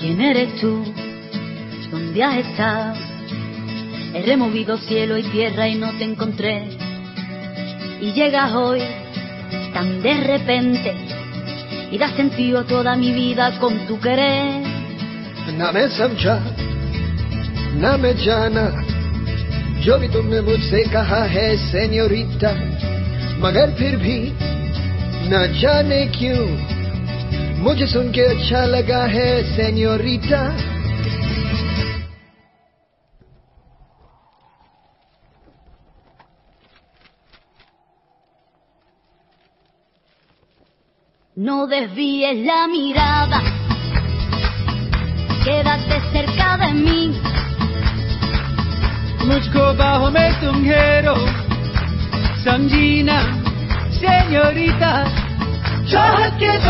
¿Quién eres tú? ¿Dónde has estado? He removido cielo y tierra y no te encontré. Y llegas hoy tan de repente y das sentido a toda mi vida con tu querer. Name samcha, name jana, yo vi tu me mujhse señorita, magar phir na jane Muchos son que अच्छा लगा señorita No desvíes la mirada, quédate cerca de mí. Mucho bajo me tungero, Sangina, señorita, que...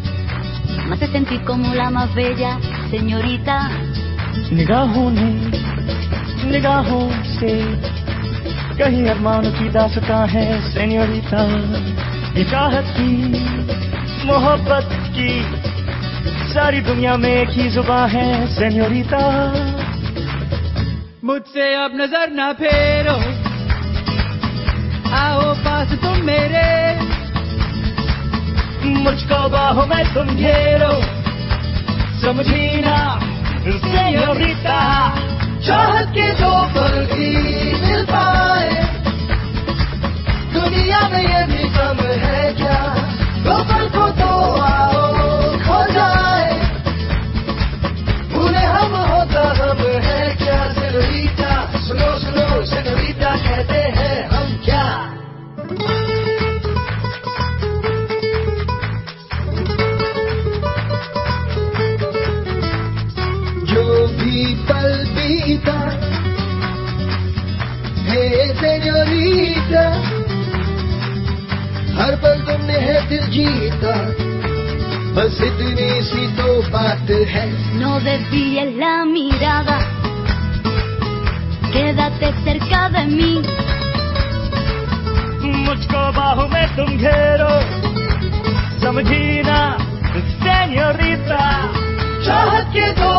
me hace sentir como la más bella señorita. निगाहों ने निगाहों से कहीं अरमानों की दासता है सेनियोरिता ये चाहत की मोहब्बत की सारी दुनिया में एक ही जुबा है सेनियोरिता मुझसे अब नजर ना फेरो आओ पास तुम मेरे मुझको बाहों में तुम घेरो समझी ना चाहत के दो पर señorita, हर पल तुमने है दिल जीता बस इतनी सी तो बात है No desvíes la mirada Quédate cerca de mí मुझको बाहू में तुम घेरो समझी ना señorita चाहत के दो